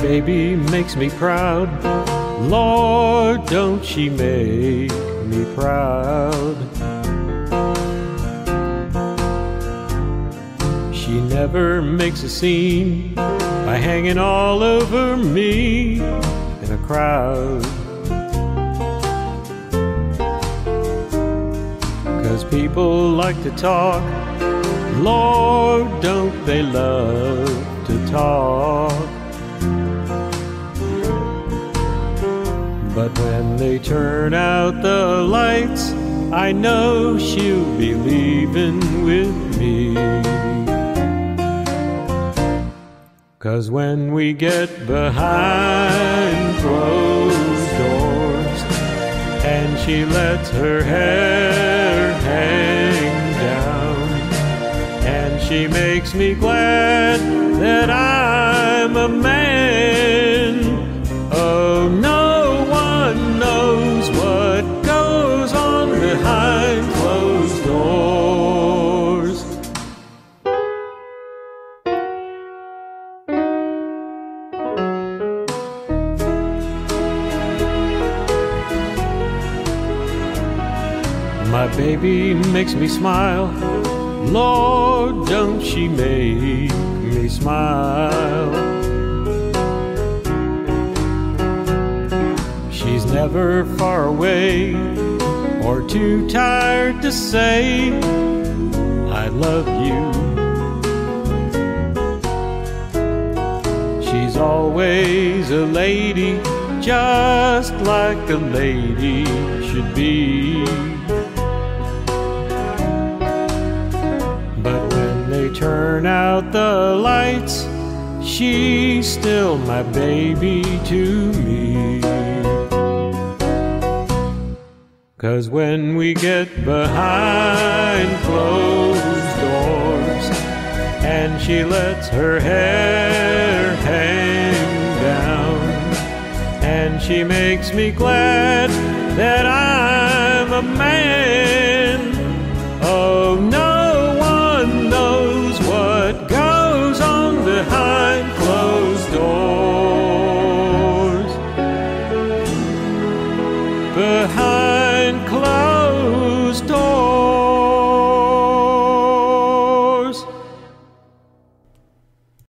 baby makes me proud. Lord, don't she make me proud? She never makes a scene by hanging all over me in a crowd. Cause people like to talk, Lord, don't they love to talk? But when they turn out the lights, I know she'll be leaving with me. Cause when we get behind closed doors and she lets her hair hang down and she makes me glad that I'm a man. My baby makes me smile. Lord, don't she make me smile? She's never far away or too tired to say, I love you. She's always a lady, just like a lady should be. Turn out the lights, she's still my baby to me. Cause when we get behind closed doors and she lets her hair hang down and she makes me glad that I'm a man. behind closed doors.